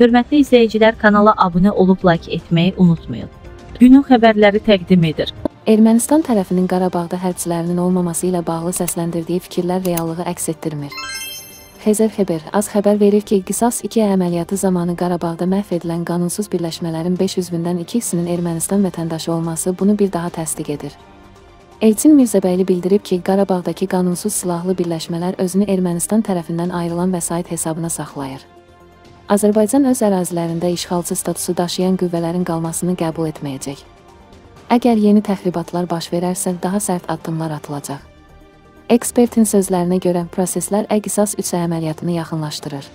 Hörmətli izləyicilər, kanala abunə olub like etməyi unutmayın. Günün xəbərləri təqdim edir. Ermənistan tərəfinin Qarabağda hərbçilərinin olmaması ilə bağlı səsləndirdiyi fikirlər reallığı əks etdirmir. Xəzər xəbər az xəbər verir ki, Qisas 2 əməliyyatı zamanı Qarabağda məhv edilən qanunsuz birləşmələrin 5 üzvündən ikisinin Ermənistan vətəndaşı olması bunu bir daha təsdiq edir. Elçin Mirzəbəyli bildirib ki, Qarabağdakı qanunsuz silahlı birləşmələr özünü Ermənistan tərəfindən ayrılan vəsait hesabına saxlayır. Azərbaycan öz ərazilərində işğalçı statusu daşıyan qüvvələrin qalmasını qəbul etməyəcək. Əgər yeni təxribatlar baş verərsə, daha sərt addımlar atılacaq. Ekspertin sözlərinə görə proseslər Əqisas 3 əməliyyatını yaxınlaşdırır.